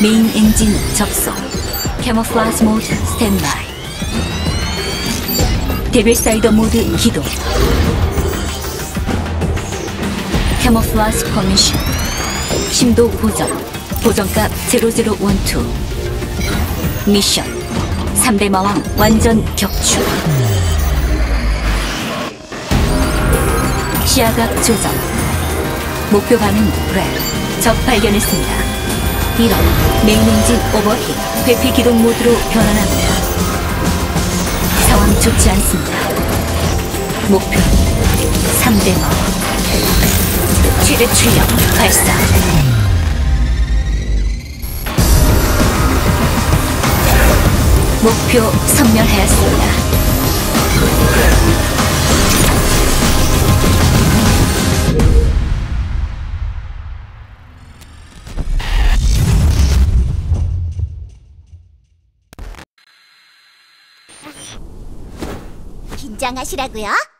메인 엔진 접속. camouflage 모드 스탠바이. 데빌사이더 모드 기동. camouflage permission. 심도 보정. 보정값 0012. 미션. 3대 마왕 완전 격추. 시야각 조정. 목표 반응 랩. 적 발견했습니다. 이런 엔진 오버hit. 회피 기동 모드로 변환합니다. 상황 좋지 않습니다. 목표 3대 마왕. 최대 출력 발사. 목표 섬멸하였습니다. 긴장하시라고요.